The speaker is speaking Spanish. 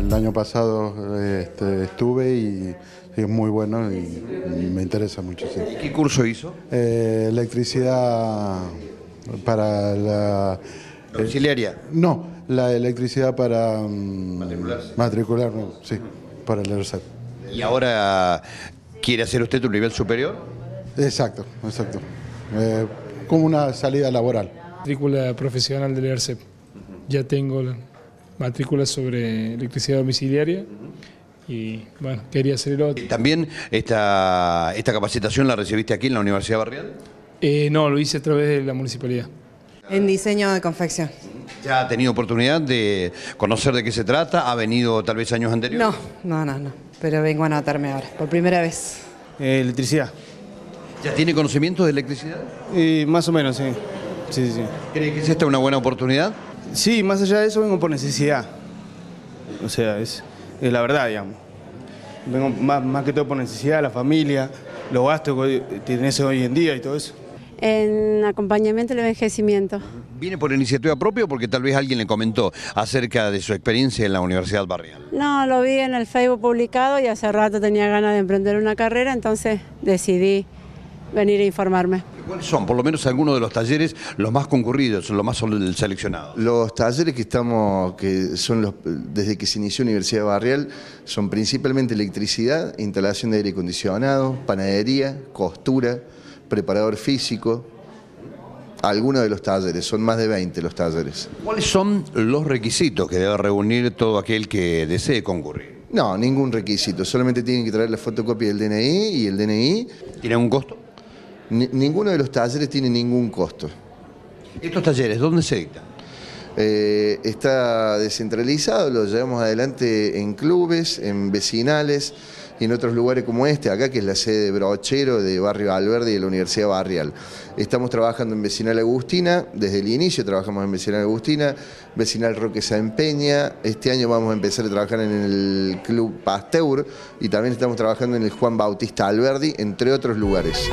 el año pasado este, estuve y es muy bueno y, me interesa mucho. ¿Y qué curso hizo? Eh, electricidad para la... ¿Domiciliaria? no, la electricidad para... mm, ¿Matricularse? Matricularme, sí, para el ERSAT. ¿Y ahora quiere hacer usted un nivel superior? Exacto, exacto. Eh, como una salida laboral. Matrícula profesional del ERCEP. Ya tengo la matrícula sobre electricidad domiciliaria y bueno, quería hacer el otro. ¿También esta, esta capacitación la recibiste aquí en la Universidad Barrial? Eh, no, lo hice a través de la municipalidad. En diseño de confección. ¿Ya ha tenido oportunidad de conocer de qué se trata? ¿Ha venido tal vez años anteriores? No, no, no, no. Pero vengo a anotarme ahora, por primera vez. Eh, electricidad. ¿Ya tiene conocimiento de electricidad? Y más o menos, sí. Sí, sí, sí. ¿Cree que es esta una buena oportunidad? Sí, más allá de eso vengo por necesidad. O sea, es, es la verdad, digamos. Vengo más, más que todo por necesidad, la familia, los gastos que tenés hoy en día y todo eso. En acompañamiento al envejecimiento. ¿Viene por iniciativa propia o porque tal vez alguien le comentó acerca de su experiencia en la Universidad Barrial? No, lo vi en el Facebook publicado y hace rato tenía ganas de emprender una carrera, entonces decidí venir a informarme. ¿Cuáles son, por lo menos, algunos de los talleres los más concurridos, los más seleccionados? Los talleres que estamos, que son los, desde que se inició Universidad Barrial, son principalmente electricidad, instalación de aire acondicionado, panadería, costura, preparador físico. Algunos de los talleres, son más de 20 los talleres. ¿Cuáles son los requisitos que debe reunir todo aquel que desee concurrir? No, ningún requisito, solamente tienen que traer la fotocopia del DNI y el DNI. ¿Tiene un costo? Ni- ninguno de los talleres tiene ningún costo. ¿Estos talleres dónde se dictan? Eh, está descentralizado, lo llevamos adelante en clubes, en vecinales y en otros lugares como este, acá que es la sede de Brochero, de Barrio Alverde y de la Universidad Barrial. Estamos trabajando en Vecinal Agustina, desde el inicio trabajamos en Vecinal Agustina, Vecinal Roque San Peña, este año vamos a empezar a trabajar en el Club Pasteur y también estamos trabajando en el Juan Bautista Alberdi, entre otros lugares.